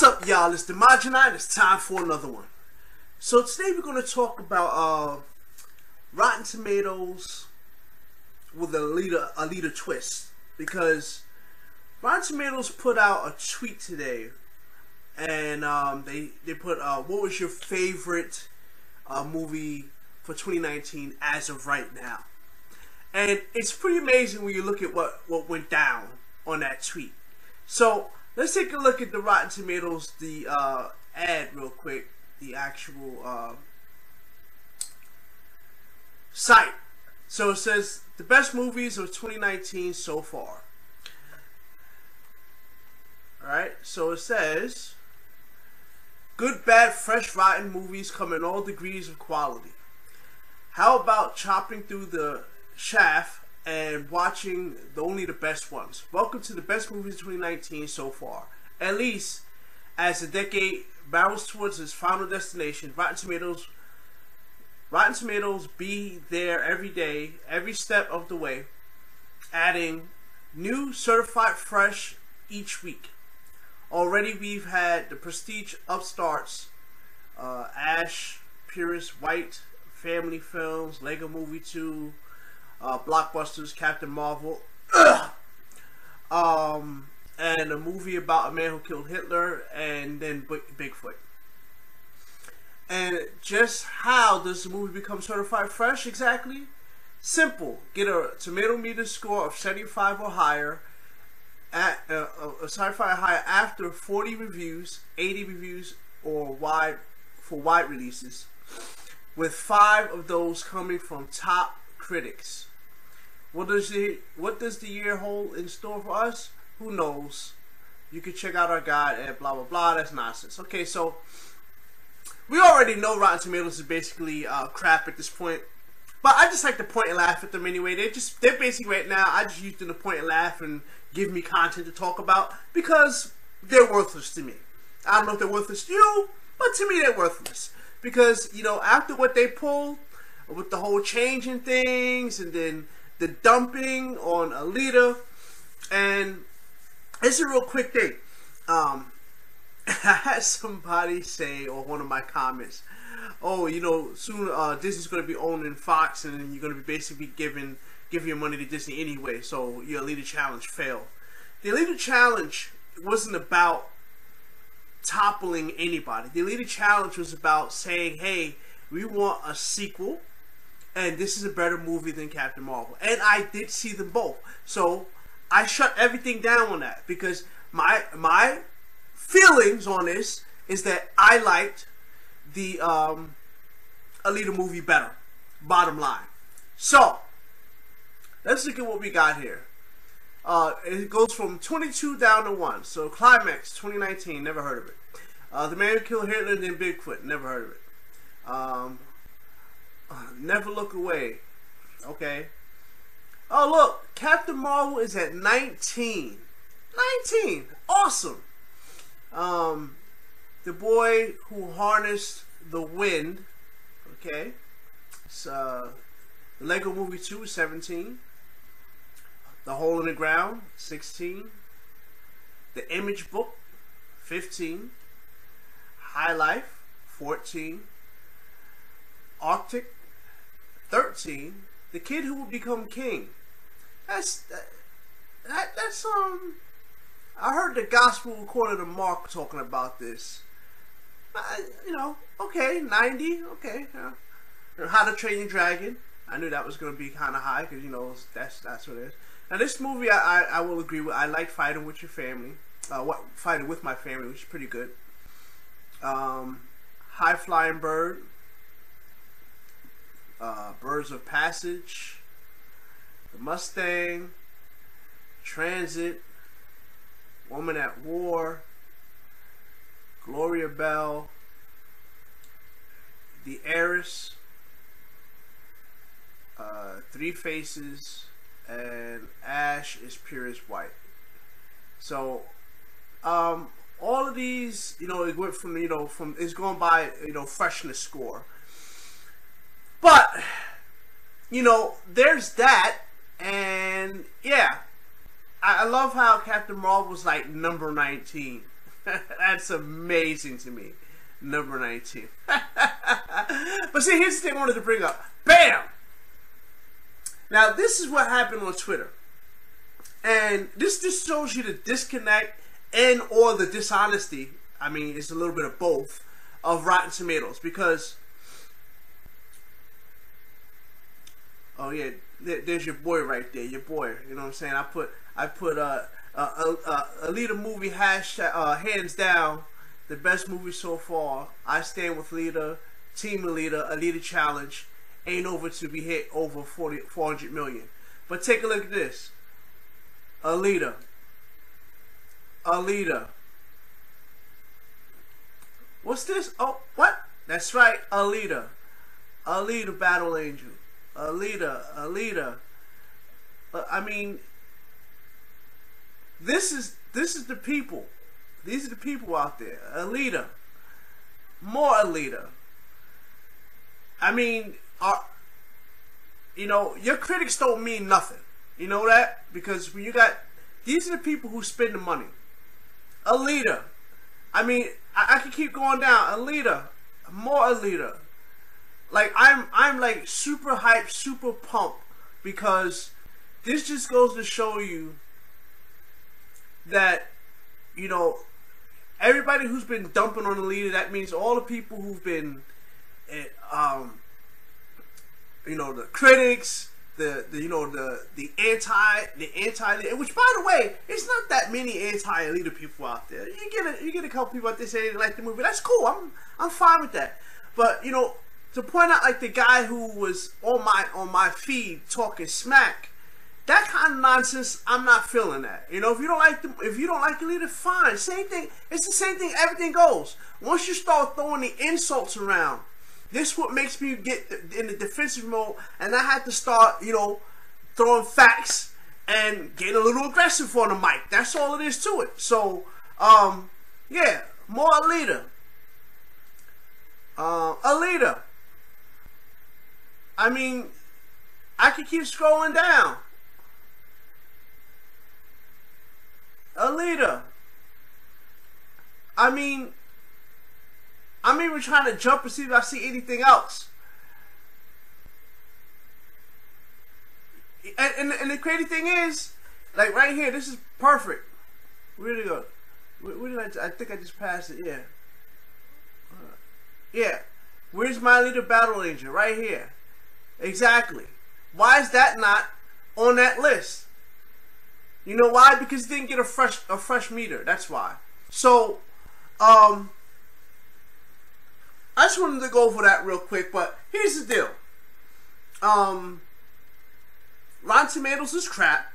What's up, y'all? It's Dmajini. It's time for another one. So today we're going to talk about uh, Rotten Tomatoes with Alita a leader twist because Rotten Tomatoes put out a tweet today, and um, they they put uh, what was your favorite uh, movie for 2019 as of right now, and it's pretty amazing when you look at what what went down on that tweet. So let's take a look at the Rotten Tomatoes, the uh, ad real quick, the actual uh, site. So it says the best movies of 2019 so far. Alright, so it says good, bad, fresh, rotten movies come in all degrees of quality. How about chopping through the shaft and watching the, only the best ones. Welcome to the best movies 2019 so far. At least as the decade barrels towards its final destination, Rotten Tomatoes Rotten Tomatoes be there every day, every step of the way, adding new certified fresh each week. Already we've had the prestige upstarts, uh, Ash, Purest, White, Family Films, Lego Movie 2, uh, blockbusters, Captain Marvel, um, and a movie about a man who killed Hitler, and then Bigfoot. And just how does the movie become certified fresh exactly? Simple. Get a tomato meter score of 75 or higher, at uh, a certified higher after 40 reviews, 80 reviews, or wide for wide releases, with five of those coming from top critics. What does the what does the year hold in store for us? Who knows? You can check out our guide at blah blah blah. That's nonsense. Okay, so we already know Rotten Tomatoes is basically uh, crap at this point. But I just like to point and laugh at them anyway. They just they're basically right now. I just use them to point and laugh and give me content to talk about because they're worthless to me. I don't know if they're worthless to you, but to me they're worthless because you know after what they pulled with the whole changing things and then the dumping on Alita, and it's a real quick thing. Um, I had somebody say, or one of my comments, oh, you know, soon uh, Disney's going to be owning Fox, and you're going to be basically giving giving your money to Disney anyway, so your Alita Challenge failed. The Alita Challenge wasn't about toppling anybody. The Alita Challenge was about saying, hey, we want a sequel and this is a better movie than Captain Marvel. And I did see them both. So I shut everything down on that because my my feelings on this is that I liked the um, Alita movie better. Bottom line. So let's look at what we got here. Uh, it goes from 22 down to 1. So Climax 2019, never heard of it. Uh, the Man Who Killed Hitler and Bigfoot, never heard of it. Um, Never Look Away. Okay. Oh, look. Captain Marvel is at 19. 19. Awesome. Um, the boy who harnessed the wind. Okay. It's, uh, the Lego Movie 2 17. The Hole in the Ground 16. The Image Book 15. High Life 14. Arctic 13, the kid who will become king. That's that, that that's um. I heard the gospel according to Mark talking about this. I, you know, okay, 90, okay. Yeah. How to Train Your Dragon. I knew that was going to be kind of high because you know that's that's what it is. Now this movie, I, I, I will agree with. I like fighting with your family. Uh, what fighting with my family, which is pretty good. Um, High Flying Bird uh, Birds of Passage, The Mustang, Transit, Woman at War, Gloria Bell, The Heiress, uh, Three Faces, and Ash is pure as white. So, um, all of these, you know, it went from, you know, from, it's going by, you know, freshness score. But, you know, there's that. And, yeah. I, I love how Captain Marvel was like number 19. That's amazing to me. Number 19. but see, here's the thing I wanted to bring up. Bam! Now, this is what happened on Twitter. And this just shows you the disconnect and or the dishonesty. I mean, it's a little bit of both of Rotten Tomatoes because oh yeah, there's your boy right there, your boy. You know what I'm saying? I put I put uh, uh, uh, Alita movie hashtag uh, hands down the best movie so far. I stand with Alita, Team Alita, Alita Challenge. Ain't over to be hit over 40, 400 million. But take a look at this. Alita. Alita. What's this? Oh, what? That's right, Alita. Alita Battle Angel. Alita, Alita. Uh, I mean, this is this is the people. These are the people out there. Alita. More Alita. I mean, are you know, your critics don't mean nothing. You know that? Because when you got these are the people who spend the money. Alita. I mean, I, I can keep going down. Alita. More Alita. Like I'm I'm like super hyped, super pumped because this just goes to show you that you know everybody who's been dumping on the Alita. that means all the people who've been eh, um you know the critics, the, the you know the the anti the anti Alita which by the way it's not that many anti Alita people out there. You get a you get a couple people out there saying they like the movie. That's cool. I'm I'm fine with that. But you know to point out like the guy who was on my on my feed talking smack. That kind of nonsense, I'm not feeling that. You know, if you don't like the, if you don't like the Alita, fine. Same thing. It's the same thing. Everything goes. Once you start throwing the insults around, this what makes me get in the defensive mode, and I had to start, you know, throwing facts and getting a little aggressive on the mic. That's all it is to it. So, um, yeah, more Alita. Uh, Alita. I mean, I could keep scrolling down. Alita. I mean, I'm even trying to jump and see if I see anything else. And, and, and the crazy thing is, like right here, this is perfect. Where did it go? Where, where did I? I think I just passed it. Yeah. Uh, yeah. Where's my Alita battle angel? Right here. Exactly. Why is that not on that list? You know why? Because it didn't get a fresh a fresh meter. That's why. So, um, I just wanted to go over that real quick. But here's the deal. Um, Rotten Tomatoes is crap.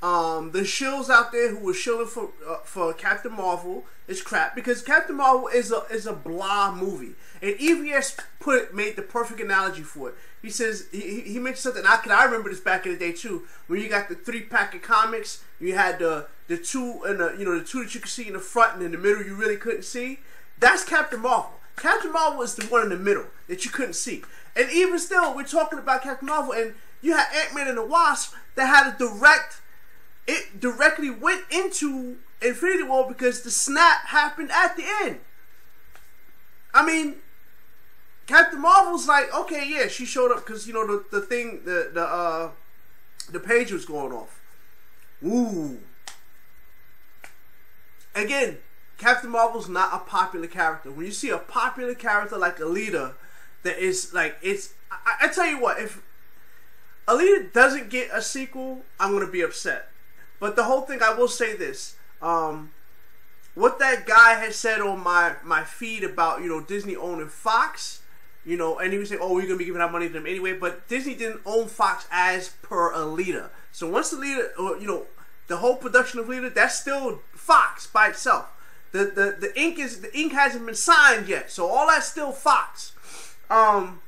Um, the shills out there who were shilling for uh, for Captain Marvel is crap because Captain Marvel is a is a blah movie, and EVS put made the perfect analogy for it. He says he, he mentioned something I can I remember this back in the day too, when you got the three pack of comics, you had the the two and the you know the two that you could see in the front and in the middle you really couldn't see. That's Captain Marvel. Captain Marvel is the one in the middle that you couldn't see, and even still, we're talking about Captain Marvel, and you had Ant Man and the Wasp that had a direct it directly went into Infinity War because the snap happened at the end. I mean, Captain Marvel's like, okay, yeah, she showed up because you know the the thing, the the uh, the page was going off. Ooh. Again, Captain Marvel's not a popular character. When you see a popular character like Alita, that is like it's. I, I tell you what, if Alita doesn't get a sequel, I'm gonna be upset. But the whole thing, I will say this. Um, what that guy had said on my, my feed about, you know, Disney owning Fox, you know, and he was saying, oh, we're going to be giving out money to them anyway, but Disney didn't own Fox as per Alita. So once the Alita, or you know, the whole production of Alita, that's still Fox by itself. The, the, the ink is, the ink hasn't been signed yet, so all that's still Fox. Um,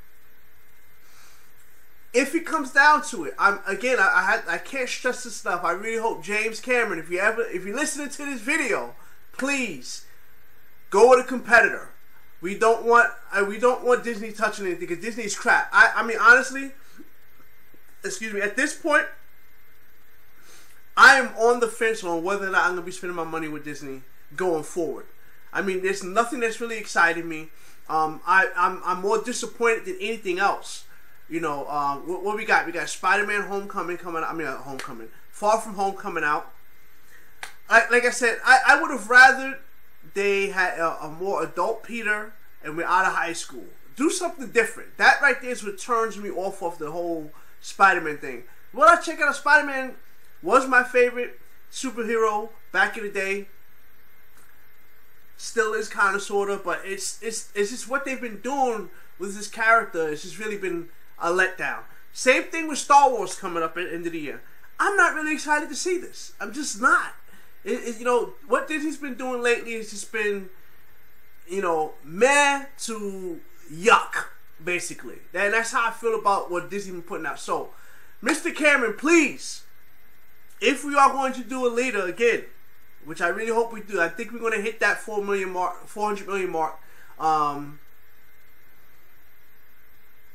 if it comes down to it, I'm again. I I, had, I can't stress this enough. I really hope James Cameron, if you ever, if you're listening to this video, please go with a competitor. We don't want uh, we don't want Disney touching anything because Disney is crap. I I mean honestly, excuse me. At this point, I am on the fence on whether or not I'm gonna be spending my money with Disney going forward I mean, there's nothing that's really exciting me. Um, I, I'm, I'm more disappointed than anything else. You know, uh, what, what, we got? We got Spider-Man: Homecoming coming. I mean, uh, Homecoming, Far From Home coming out. I, like I said, I, I would have rather they had a, a, more adult Peter and we're out of high school. Do something different. That right there is what turns me off of the whole Spider-Man thing. Well, I check out Spider-Man was my favorite superhero back in the day. Still is kind of sort of, but it's it's it's just what they've been doing with this character. It's just really been a letdown. Same thing with Star Wars coming up at the end of the year. I'm not really excited to see this. I'm just not. It, it, you know what Disney's been doing lately has just been, you know, meh to yuck, basically. And that's how I feel about what Disney's been putting out. So, Mr. Cameron, please, if we are going to do Alita again, which I really hope we do, I think we're going to hit that four million mark, four hundred million mark. Um,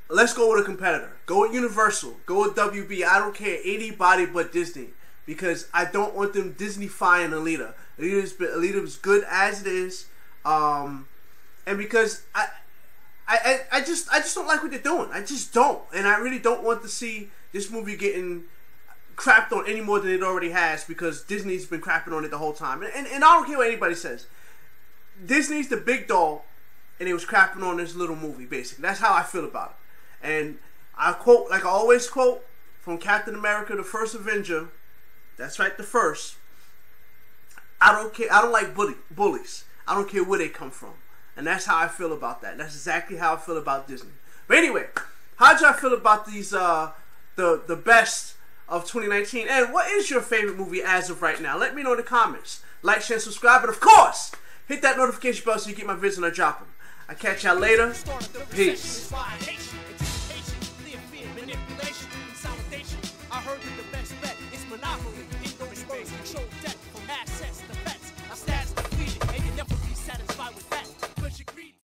let's go with a competitor. Go with Universal. Go with WB. I don't care anybody but Disney because I don't want them Disney-fying Alita. Alita's Alita was good as it is, um, and because I, I, I, just, I just don't like what they're doing. I just don't, and I really don't want to see this movie getting crapped on any more than it already has because Disney's been crapping on it the whole time. And, and, and I don't care what anybody says. Disney's the big dog, and it was crapping on this little movie. Basically, that's how I feel about it. And I quote, like I always quote, from Captain America: The First Avenger that's right, the first. I don't care. I don't like bully, bullies. I don't care where they come from. And that's how I feel about that. That's exactly how I feel about Disney. But anyway, how do y'all feel about these uh the the best of 2019? And what is your favorite movie as of right now? Let me know in the comments. Like, share, subscribe, and of course, hit that notification bell so you get my videos when I drop them. I catch y'all later. Peace. Heard that the best bet is monopoly.